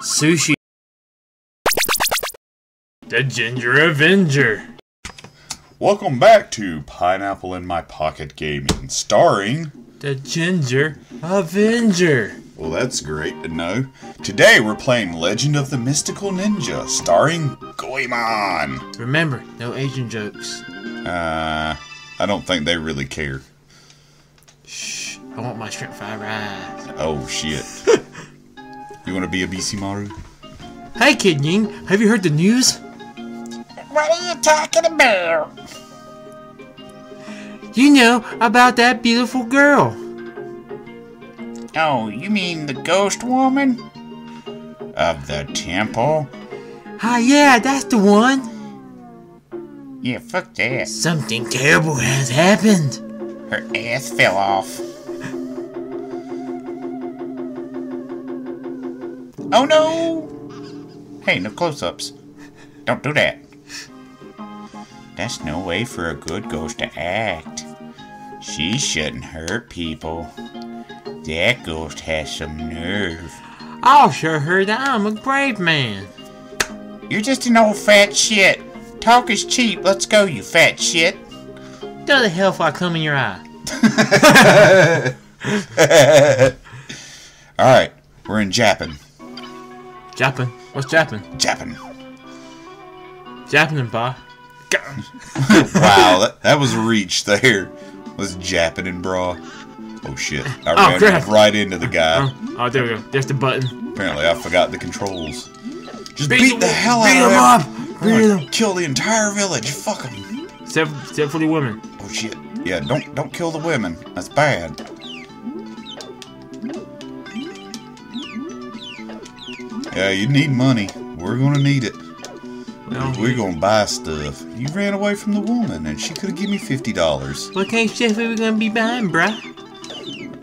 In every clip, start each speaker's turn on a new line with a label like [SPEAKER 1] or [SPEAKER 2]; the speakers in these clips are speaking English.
[SPEAKER 1] Sushi. The Ginger Avenger.
[SPEAKER 2] Welcome back to Pineapple in My Pocket Gaming, starring.
[SPEAKER 1] The Ginger Avenger.
[SPEAKER 2] Well, that's great to know. Today we're playing Legend of the Mystical Ninja, starring Goemon.
[SPEAKER 1] Remember, no Asian jokes.
[SPEAKER 2] Uh, I don't think they really care.
[SPEAKER 1] Shh. I want my shrimp fried rice.
[SPEAKER 2] Oh shit. You want to be a BC Maru?
[SPEAKER 1] Hey, Kid Ying, have you heard the news?
[SPEAKER 3] What are you talking about?
[SPEAKER 1] You know about that beautiful girl.
[SPEAKER 3] Oh, you mean the ghost woman? Of the temple?
[SPEAKER 1] Ah, yeah, that's the one.
[SPEAKER 3] Yeah, fuck that.
[SPEAKER 1] Something terrible has happened.
[SPEAKER 3] Her ass fell off. Oh no! Hey, no close ups. Don't do that. That's no way for a good ghost to act. She shouldn't hurt people. That ghost has some nerve.
[SPEAKER 1] I'll show her that I'm a brave man.
[SPEAKER 3] You're just an old fat shit. Talk is cheap. Let's go, you fat shit.
[SPEAKER 1] Go the hell if I come in your eye.
[SPEAKER 2] Alright, we're in Japan.
[SPEAKER 1] Japan? What's Japan?
[SPEAKER 2] Japan.
[SPEAKER 1] Japan, pa.
[SPEAKER 2] Wow, that, that was a reach there. Was Japan and bra. Oh shit. I
[SPEAKER 1] Oh,
[SPEAKER 2] ran
[SPEAKER 1] crap.
[SPEAKER 2] right into the guy.
[SPEAKER 1] Oh, oh, there we go. There's the button.
[SPEAKER 2] Apparently I forgot the controls. Just
[SPEAKER 1] Beat
[SPEAKER 2] beat, the hell
[SPEAKER 1] beat
[SPEAKER 2] out of
[SPEAKER 1] him
[SPEAKER 2] them.
[SPEAKER 1] up. Beat him.
[SPEAKER 2] Kill the entire village. Fuck them.
[SPEAKER 1] Except, except for the women.
[SPEAKER 2] Oh shit. Yeah, don't don't kill the women. That's bad. Yeah, you need money. We're gonna need it.
[SPEAKER 1] Well,
[SPEAKER 2] We're gonna buy stuff. You ran away from the woman, and she could have given me fifty dollars.
[SPEAKER 1] what kind of stuff are we gonna be buying, bruh?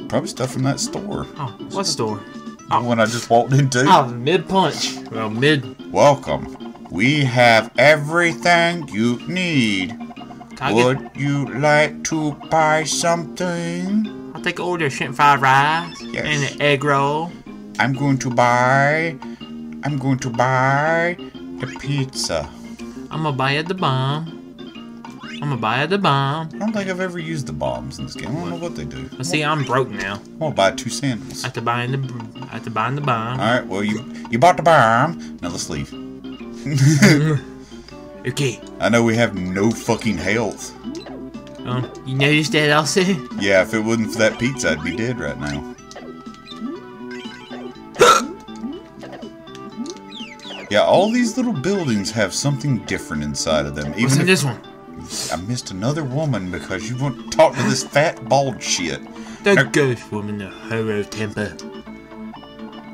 [SPEAKER 2] Probably stuff from that store.
[SPEAKER 1] Oh, what store?
[SPEAKER 2] The oh. one I just walked into.
[SPEAKER 1] Oh, mid punch. Well, mid.
[SPEAKER 2] Welcome. We have everything you need. Would
[SPEAKER 1] get,
[SPEAKER 2] you like to buy something?
[SPEAKER 1] I'll take order shrimp fried rice
[SPEAKER 2] Yes.
[SPEAKER 1] and an egg roll.
[SPEAKER 2] I'm going to buy. I'm going to buy the pizza.
[SPEAKER 1] I'm gonna buy the bomb. I'm gonna buy the bomb.
[SPEAKER 2] I don't think I've ever used the bombs in this game. I don't know what they do.
[SPEAKER 1] But see, I'm broke now.
[SPEAKER 2] I'm gonna buy two sandals.
[SPEAKER 1] After buying the, after buying the bomb.
[SPEAKER 2] All right. Well, you you bought the bomb. Now let's leave.
[SPEAKER 1] Okay.
[SPEAKER 2] I know we have no fucking health.
[SPEAKER 1] Um, you noticed that also?
[SPEAKER 2] Yeah, if it wasn't for that pizza, I'd be dead right now. Yeah, all these little buildings have something different inside of them.
[SPEAKER 1] What's
[SPEAKER 2] Even
[SPEAKER 1] in
[SPEAKER 2] if
[SPEAKER 1] this one?
[SPEAKER 2] I missed another woman because you won't talk to this fat bald shit.
[SPEAKER 1] The ghost woman, the horror temper,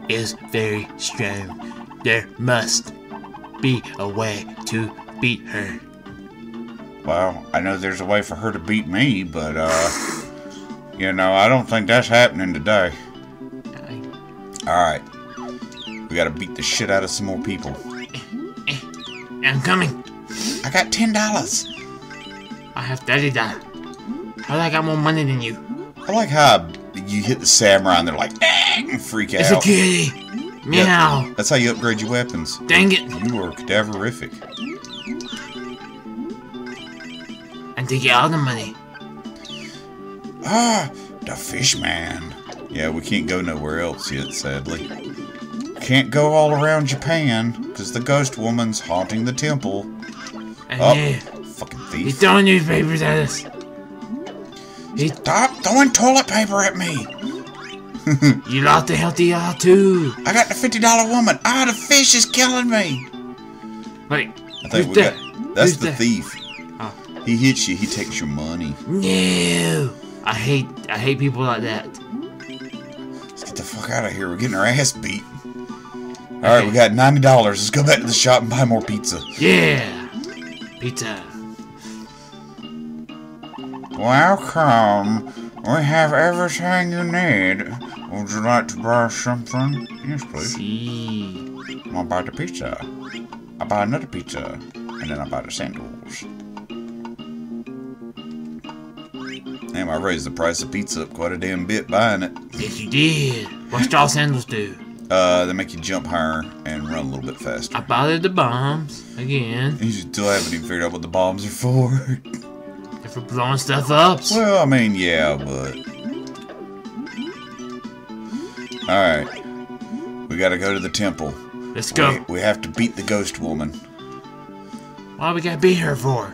[SPEAKER 1] is very strong. There must be a way to beat her.
[SPEAKER 2] Well, I know there's a way for her to beat me, but uh, you know, I don't think that's happening today. All right, we gotta beat the shit out of some more people.
[SPEAKER 1] I'm coming.
[SPEAKER 2] I got ten dollars.
[SPEAKER 1] I have thirty dollars. How do I got more money than you?
[SPEAKER 2] I like how you hit the samurai and they're like, "Dang!" and freak
[SPEAKER 1] It's a
[SPEAKER 2] out.
[SPEAKER 1] kitty. Meow.
[SPEAKER 2] That's how you upgrade your weapons.
[SPEAKER 1] Dang it.
[SPEAKER 2] You are cadaverific.
[SPEAKER 1] And to get all the money.
[SPEAKER 2] Ah, the fish man. Yeah, we can't go nowhere else yet, sadly. Can't go all around Japan, because the ghost woman's haunting the temple.
[SPEAKER 1] And
[SPEAKER 2] Oh, fucking
[SPEAKER 1] he's
[SPEAKER 2] thief.
[SPEAKER 1] throwing newspapers at us. He,
[SPEAKER 2] Stop throwing toilet paper at me!
[SPEAKER 1] you lost the healthy R too.
[SPEAKER 2] I got the $50 woman. Ah, the fish is killing me!
[SPEAKER 1] Wait,
[SPEAKER 2] I think
[SPEAKER 1] Who's
[SPEAKER 2] we
[SPEAKER 1] that?
[SPEAKER 2] got. That's
[SPEAKER 1] Who's
[SPEAKER 2] the
[SPEAKER 1] that?
[SPEAKER 2] thief.
[SPEAKER 1] Oh.
[SPEAKER 2] He hits you, he takes your money.
[SPEAKER 1] no. I hate, I hate people like that.
[SPEAKER 2] Let's get the fuck out of here. We're getting our ass beat. Alright, we got $90. Let's go back to the shop and buy more pizza.
[SPEAKER 1] Yeah. Pizza.
[SPEAKER 2] Welcome. We have everything you need. Would you like to buy something? Yes, please.
[SPEAKER 1] See.
[SPEAKER 2] I'm gonna buy the pizza. I buy another pizza. And then I buy the sandals. Damn, I raised the price of pizza up quite a damn bit buying it.
[SPEAKER 1] Yes, you did. What straw sandals do?
[SPEAKER 2] Uh, they make you jump higher and run a little bit faster.
[SPEAKER 1] I bothered the bombs again.
[SPEAKER 2] You still haven't even figured out what the bombs are for.
[SPEAKER 1] If we're blowing stuff up.
[SPEAKER 2] well, I mean, yeah, but. Alright. We gotta go to the temple.
[SPEAKER 1] Let's go.
[SPEAKER 2] We, we have to beat the ghost woman.
[SPEAKER 1] Why we gotta be here for?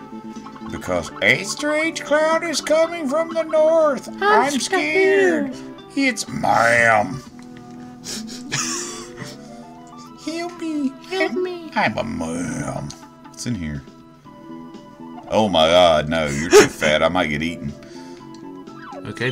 [SPEAKER 2] Because a strange cloud is coming from the north. I'm, scared. It's ma'am. I'm a ma'am. What's in here? Oh my god, no, you're too fat. I might get eaten.
[SPEAKER 1] Okay.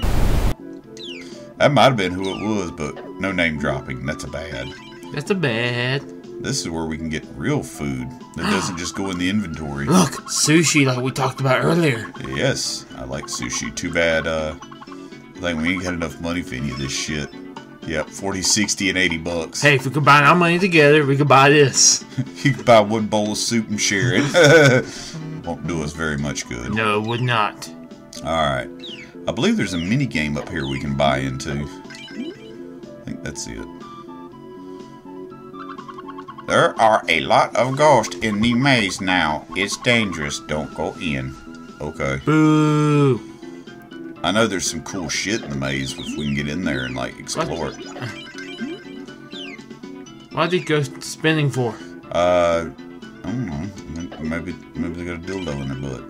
[SPEAKER 2] That might have been who it was, but no name dropping. That's a bad.
[SPEAKER 1] That's a bad.
[SPEAKER 2] This is where we can get real food that doesn't just go in the inventory.
[SPEAKER 1] Look, sushi like we talked about earlier.
[SPEAKER 2] Yes, I like sushi. Too bad, uh, I think we ain't got enough money for any of this shit. Yep, 40, 60, and 80 bucks.
[SPEAKER 1] Hey, if we combine our money together, we could buy this.
[SPEAKER 2] You could buy one bowl of soup and share it. Won't do us very much good.
[SPEAKER 1] No, it would not.
[SPEAKER 2] Alright. I believe there's a mini game up here we can buy into. I think that's it. There are a lot of ghosts in the maze now. It's dangerous. Don't go in. Okay.
[SPEAKER 1] Boo.
[SPEAKER 2] I know there's some cool shit in the maze if we can get in there and like explore it.
[SPEAKER 1] Why'd they go spinning for?
[SPEAKER 2] Uh, I don't know. Maybe maybe they got a dildo in their butt.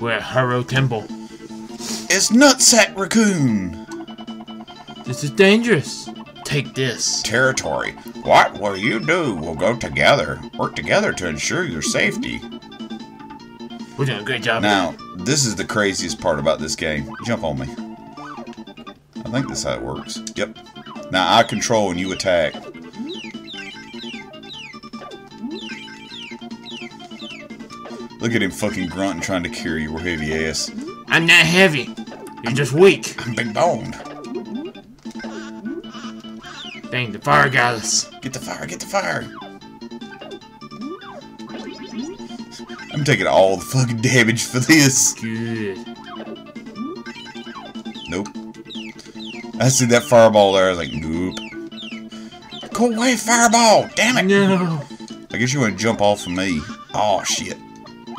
[SPEAKER 1] We're at Haro Temple.
[SPEAKER 2] It's Nutsack Raccoon
[SPEAKER 1] This is dangerous. Take this.
[SPEAKER 2] territory. What will you do? We'll go together. Work together to ensure your safety.
[SPEAKER 1] We're doing a great job.
[SPEAKER 2] Now, this is the craziest part about this game. Jump on me. I think this is how it works. Yep. Now I control and you attack. Look at him fucking grunting trying to carry your heavy ass.
[SPEAKER 1] I'm not heavy. You're just weak.
[SPEAKER 2] I'm big boned.
[SPEAKER 1] Dang, the fire got us.
[SPEAKER 2] Get the fire, get the fire. I'm taking all the fucking damage for this.
[SPEAKER 1] Good.
[SPEAKER 2] Nope. I see that fireball there. I was like, nope. Go away, fireball! Damn it!
[SPEAKER 1] No.
[SPEAKER 2] I guess you want to jump off of me. Oh, shit.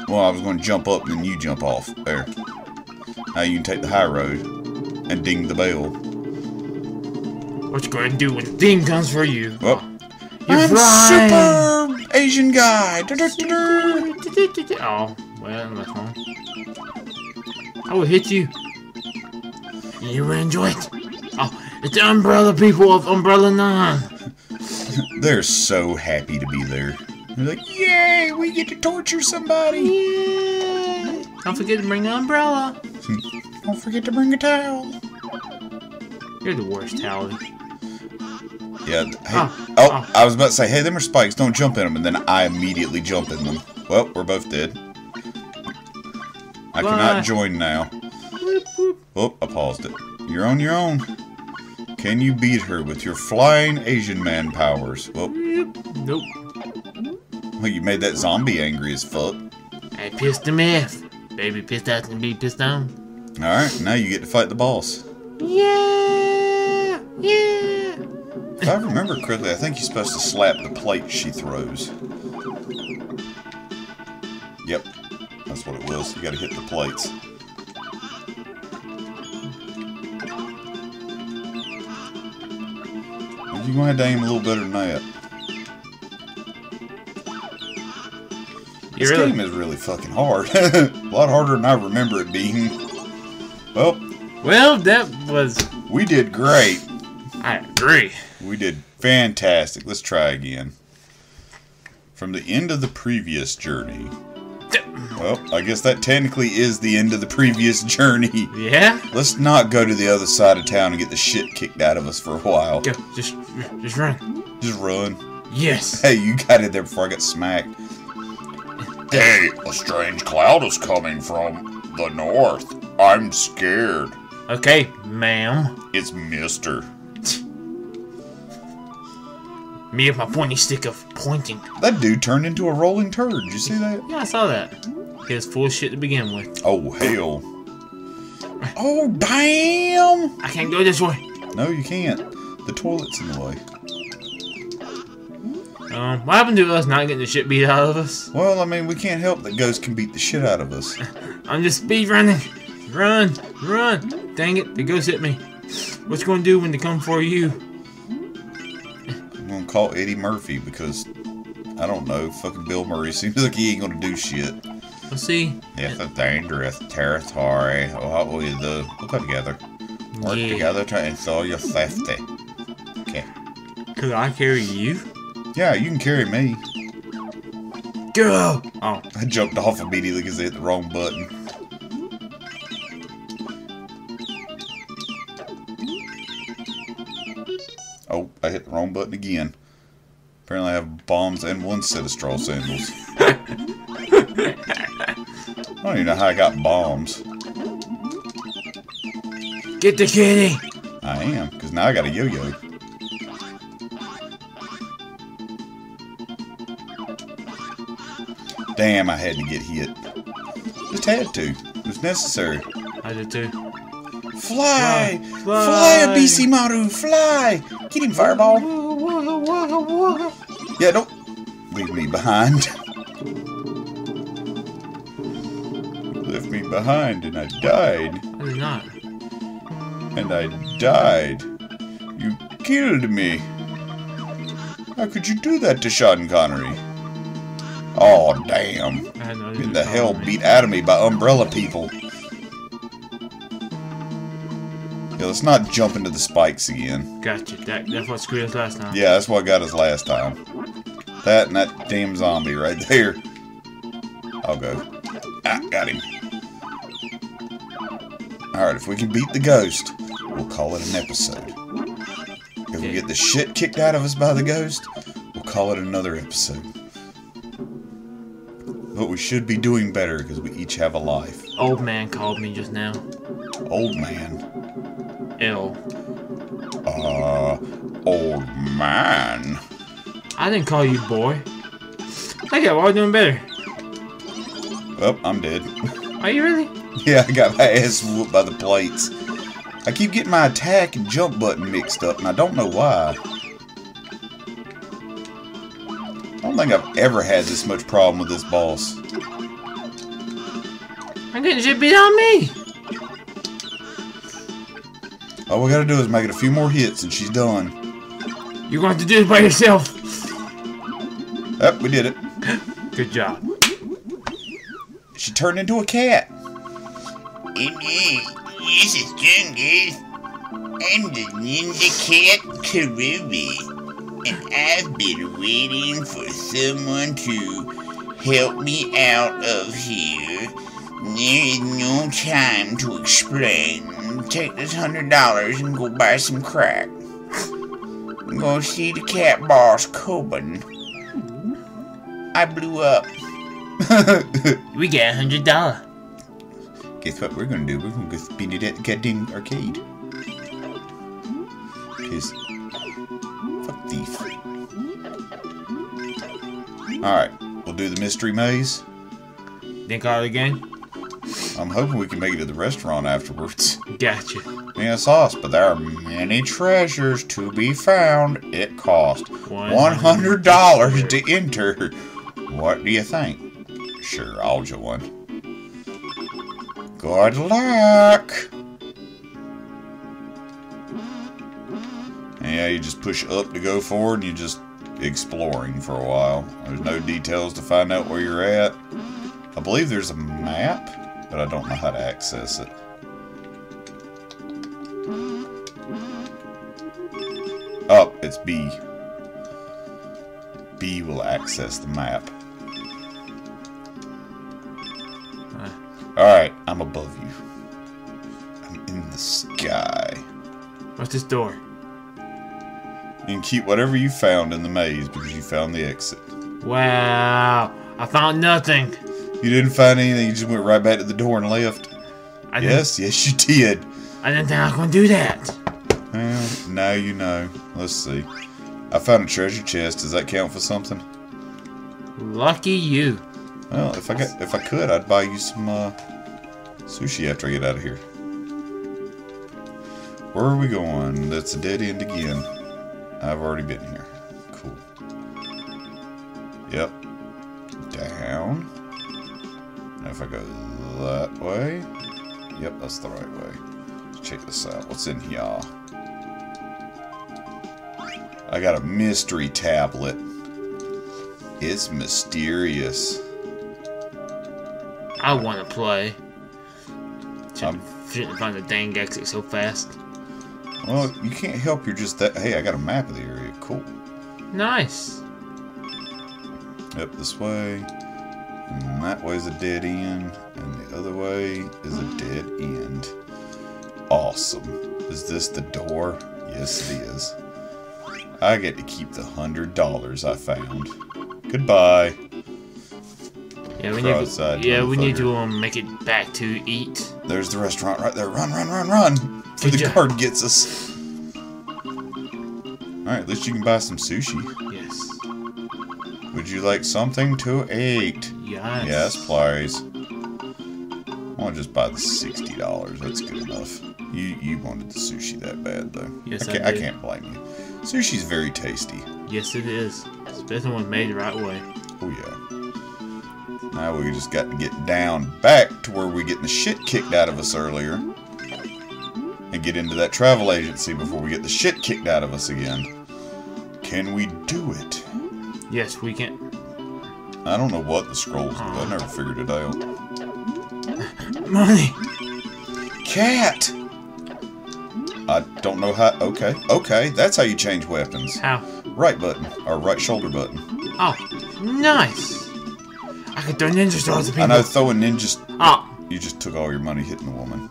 [SPEAKER 2] Well, I was going to jump up and then you jump off. There. Now you can take the high road and ding the bell.
[SPEAKER 1] What you gonna do when the thing comes for you?
[SPEAKER 2] Well,
[SPEAKER 1] You're
[SPEAKER 2] I'm
[SPEAKER 1] flying.
[SPEAKER 2] super Asian guy.
[SPEAKER 1] Oh, well, that's wrong. I will hit you. You will enjoy it. Oh, it's the umbrella people of Umbrella 9.
[SPEAKER 2] They're so happy to be there. They're like, yay, we get to torture somebody.
[SPEAKER 1] Yeah. Don't forget to bring an umbrella.
[SPEAKER 2] Don't forget to bring a towel.
[SPEAKER 1] You're the worst, towel.
[SPEAKER 2] Yeah. Hey, ah,
[SPEAKER 1] Oh,
[SPEAKER 2] oh,
[SPEAKER 1] oh.
[SPEAKER 2] I was about to say, hey, them are spikes. Don't jump in them. And then I immediately jump in them. Well, we're both dead. I
[SPEAKER 1] Bye.
[SPEAKER 2] cannot join now. Oh, I paused it. You're on your own. Can you beat her with your flying Asian man powers? Well,
[SPEAKER 1] Nope.
[SPEAKER 2] well, you made that zombie angry as fuck.
[SPEAKER 1] I pissed him off. Baby pissed out and be pissed on.
[SPEAKER 2] Alright, now you get to fight the boss.
[SPEAKER 1] Yeah! Yeah!
[SPEAKER 2] If I remember correctly, I think you're supposed to slap the plate she throws. What. You gotta hit the plates. Have to aim a little better than that.
[SPEAKER 1] You
[SPEAKER 2] This
[SPEAKER 1] really-
[SPEAKER 2] game is really fucking hard. a lot harder than I remember it being. Well,
[SPEAKER 1] Well, that was.
[SPEAKER 2] we did great.
[SPEAKER 1] I agree.
[SPEAKER 2] We did fantastic. Let's try again. From the end of the previous journey. Well, I guess that technically is the end of the previous journey.
[SPEAKER 1] Yeah?
[SPEAKER 2] Let's not go to the other side of town and get the shit kicked out of us for a while.
[SPEAKER 1] Go. Just, just run.
[SPEAKER 2] Just run.
[SPEAKER 1] Yes.
[SPEAKER 2] Hey, you got it there before I got smacked.
[SPEAKER 3] Hey, a strange cloud is coming from the north. I'm scared.
[SPEAKER 1] Okay, ma'am.
[SPEAKER 3] It's Mister.
[SPEAKER 1] Me with my pointy stick of pointing.
[SPEAKER 2] That dude turned into a rolling turd. Did you see that?
[SPEAKER 1] Yeah, I saw that. He was full of shit to begin with.
[SPEAKER 2] Oh, hell. Oh, damn!
[SPEAKER 1] I can't go this way.
[SPEAKER 2] No, you can't. The toilet's in the way.
[SPEAKER 1] Um, what happened to us not getting the shit beat out of us?
[SPEAKER 2] Well, I mean, we can't help that ghosts can beat the shit out of us.
[SPEAKER 1] I'm just speed running. Run, run. Dang it, the ghost hit me. What's going to do when they come for you?
[SPEAKER 2] I'm gonna call Eddie Murphy because I don't know. Fucking Bill Murray seems like he ain't gonna do shit.
[SPEAKER 1] Let's see.
[SPEAKER 3] It's a dangerous territory. Oh, what will you do? We'll go together. Work
[SPEAKER 1] Yeah.
[SPEAKER 3] together to ensure your safety. Okay.
[SPEAKER 1] Could I carry you?
[SPEAKER 2] Yeah, you can carry me.
[SPEAKER 1] Go! Oh,
[SPEAKER 2] I jumped off immediately because I hit the wrong button. Button again. Apparently, I have bombs and one set of straw sandals. I don't even know how I got bombs.
[SPEAKER 1] get the kitty!
[SPEAKER 2] I am, because now I got a yo-yo. Damn, I had to get hit. Just had to. It was necessary.
[SPEAKER 1] I did too.
[SPEAKER 2] Fly!
[SPEAKER 1] Fly.
[SPEAKER 2] Fly, Ebisumaru! Fly! Get him, Fireball! Me behind. Left me behind and I died.
[SPEAKER 1] I did not.
[SPEAKER 2] And I died. You killed me. How could you do that to Sean Connery? Oh, damn.
[SPEAKER 1] I had no idea
[SPEAKER 2] Getting the hell beat out of me by umbrella people. Yeah, let's not jump into the spikes again.
[SPEAKER 1] Gotcha. That, that's what screwed us last time.
[SPEAKER 2] Yeah, that's what got us last time. That and that damn zombie right there. I'll go. Ah, got him. Alright, if we can beat the ghost, we'll call it an episode. If we get the shit kicked out of us by the ghost, we'll call it another episode. But we should be doing better because we each have a life.
[SPEAKER 1] Old man called me just now.
[SPEAKER 2] Old man.
[SPEAKER 1] Ill.
[SPEAKER 2] Uh, old man.
[SPEAKER 1] I didn't call you boy. Okay, well, I'm all doing better.
[SPEAKER 2] Oh, I'm dead.
[SPEAKER 1] Are you really?
[SPEAKER 2] Yeah, I got my ass whooped by the plates. I keep getting my attack and jump button mixed up, and I don't know why. I don't think I've ever had this much problem with this boss.
[SPEAKER 1] I'm getting shit beat on me.
[SPEAKER 2] All we gotta do is make it a few more hits, and she's done.
[SPEAKER 1] You're going to do it by yourself.
[SPEAKER 2] Yep, we did it.
[SPEAKER 1] Good job.
[SPEAKER 2] She turned into a cat.
[SPEAKER 3] This is Jungus. I'm the Ninja Cat Karubi, and I've been waiting for someone to help me out of here. There is no time to explain. Take this hundred dollars and go buy some crack. Go see the cat boss, Koban. I blew up.
[SPEAKER 1] We get a hundred dollar.
[SPEAKER 2] Guess what we're gonna do? We're gonna go spin it at the goddamn arcade. Cause fuck these. Alright, we'll do the mystery maze.
[SPEAKER 1] Then call it again.
[SPEAKER 2] I'm hoping we can make it to the restaurant afterwards.
[SPEAKER 1] Gotcha.
[SPEAKER 2] Yeah, sauce, but there are many treasures to be found. It costs $100 to enter. What do you think? Sure, I'll join. Good luck! Yeah, you just push up to go forward and you're just exploring for a while. There's no details to find out where you're at. I believe there's a map, but I don't know how to access it. Oh, it's B. B will access the map. Alright, I'm above you. I'm in the sky.
[SPEAKER 1] What's this door?
[SPEAKER 2] You can keep whatever you found in the maze because you found the exit.
[SPEAKER 1] Wow. I found nothing.
[SPEAKER 2] You didn't find anything, you just went right back to the door and left.
[SPEAKER 1] I
[SPEAKER 2] Yes, yes, you did.
[SPEAKER 1] I didn't think I was going to do that.
[SPEAKER 2] Well, now you know. Let's see. I found a treasure chest. Does that count for something?
[SPEAKER 1] Lucky you.
[SPEAKER 2] Well, if I got, if I could, I'd buy you some uh, sushi after I get out of here. Where are we going? That's a dead end again. I've already been here. Cool. Yep. Down. Now if I go that way. Yep, that's the right way. Let's check this out. What's in here? I got a mystery tablet. It's mysterious.
[SPEAKER 1] I want to play.
[SPEAKER 2] Um,
[SPEAKER 1] Shouldn't find the dang exit so fast.
[SPEAKER 2] Well, you can't help. You're just that. Hey, I got a map of the area. Cool.
[SPEAKER 1] Nice.
[SPEAKER 2] Yep, this way. And that way's a dead end. And the other way is a dead end. Awesome. Is this the door? Yes, it is. I get to keep the hundred dollars I found. Goodbye.
[SPEAKER 1] Yeah, we need to. Yeah, we need to um make it back to eat.
[SPEAKER 2] There's the restaurant right there. Run, run, run, run! Before the guard gets us. Alright, at least you can buy some sushi.
[SPEAKER 1] Yes.
[SPEAKER 2] Would you like something to eat?
[SPEAKER 1] Yes.
[SPEAKER 2] Yes, please. I'll just buy the sixty dollars. That's good enough. You you wanted the sushi that bad though.
[SPEAKER 1] Yes,
[SPEAKER 2] I
[SPEAKER 1] I
[SPEAKER 2] can't, I,
[SPEAKER 1] did.
[SPEAKER 2] can't blame you. Sushi's very tasty.
[SPEAKER 1] Yes, it is. Especially when made the right way.
[SPEAKER 2] Oh yeah. Now we just got to get down back to where we getting the shit kicked out of us earlier. And get into that travel agency before we get the shit kicked out of us again. Can we do it?
[SPEAKER 1] Yes, we can.
[SPEAKER 2] I don't know what the scrolls do. I uh-huh. never figured it out.
[SPEAKER 1] Money.
[SPEAKER 2] Cat! I don't know how. Okay, okay, that's how you change weapons.
[SPEAKER 1] How?
[SPEAKER 2] Right button, or right shoulder button.
[SPEAKER 1] Oh, nice. I could throw ninja stars at people.
[SPEAKER 2] I know throwing ninjas.
[SPEAKER 1] Oh,
[SPEAKER 2] You just took all your money hitting the woman.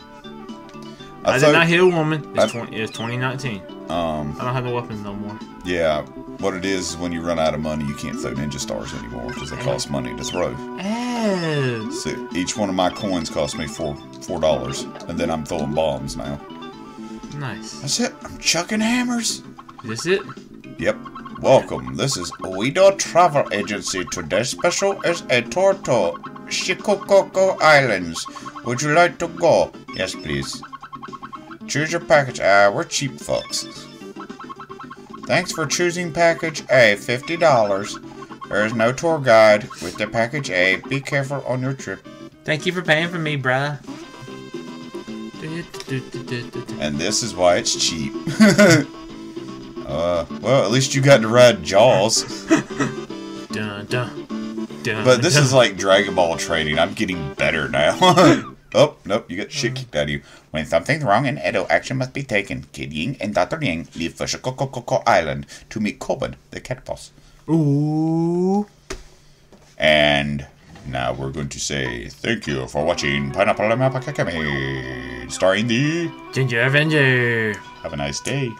[SPEAKER 1] I,
[SPEAKER 2] thought-
[SPEAKER 1] did not hit a woman. It's, 20, it's 2019.
[SPEAKER 2] Um,
[SPEAKER 1] I don't have the weapons no more.
[SPEAKER 2] yeah, what it is is when you run out of money, you can't throw ninja stars anymore because they cost money to throw.
[SPEAKER 1] Oh.
[SPEAKER 2] So each one of my coins cost me four four dollars, and then I'm throwing bombs now.
[SPEAKER 1] Nice.
[SPEAKER 2] That's it. I'm chucking hammers.
[SPEAKER 1] Is this it?
[SPEAKER 2] Yep. Welcome. This is Oedo Travel Agency. Today's special is a tour to Shikokoko Islands. Would you like to go? Yes, please. Choose your package. Ah, we're cheap folks. Thanks for choosing package A, $50. There is no tour guide with the package A. Be careful on your trip.
[SPEAKER 1] Thank you for paying for me, bruh.
[SPEAKER 2] And this is why it's cheap. uh, well, at least you got to ride Jaws.
[SPEAKER 1] Dun, dun, dun,
[SPEAKER 2] But this is like Dragon Ball training. I'm getting better now. oh, nope, you got shit kicked out of you. When something's wrong in Edo, action must be taken. Kid Ying and Dr. Ying leave for Shikokoko Island to meet Koban, the cat boss.
[SPEAKER 1] Ooh.
[SPEAKER 2] And now we're going to say thank you for watching Pineapple Mapa Kakame, starring the.
[SPEAKER 1] Ginger Avenger.
[SPEAKER 2] Have a nice day.